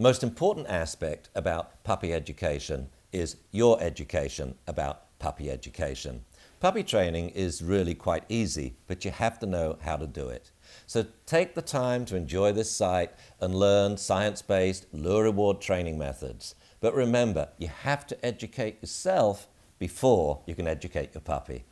Most important aspect about puppy education is your education about puppy education. Puppy training is really quite easy, but you have to know how to do it. So take the time to enjoy this site and learn science-based lure reward training methods. But remember, you have to educate yourself before you can educate your puppy.